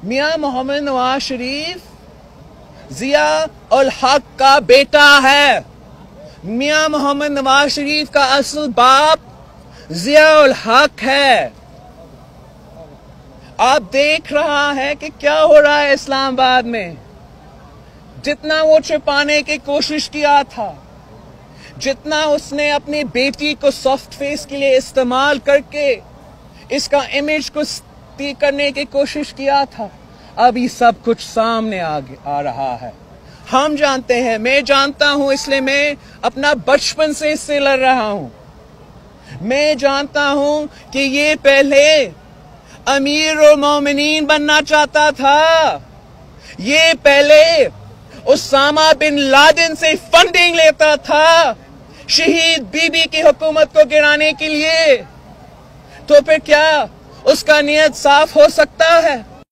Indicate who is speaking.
Speaker 1: मियाँ मोहम्मद नवाज़ शरीफ, जिया उल हक का बेटा है। मियाँ मोहम्मद नवाज़ शरीफ का असल बाप जिया उल हक है। आप देख रहा है कि क्या हो रहा है इस्लामाबाद में। जितना वो छिपाने की कोशिश किया था, जितना उसने अपनी बेटी को सॉफ्ट फेस के लिए इस्तेमाल करके, इसका इमेज को करने की कोशिश किया था। अभी सब कुछ सामने आ, आ रहा है। हम जानते हैं मैं जानता हूँ इसलिए मैं अपना बचपन से इससे लड़ रहा हूँ। मैं जानता हूँ कि ये पहले अमीर और मोमिन बनना चाहता था। ये पहले उसामा बिन लादेन से फंडिंग लेता था। शहीद बीबी की हुकूमत को गिराने के लिए। तो फिर क्या उसका नियत साफ़ हो सकता है।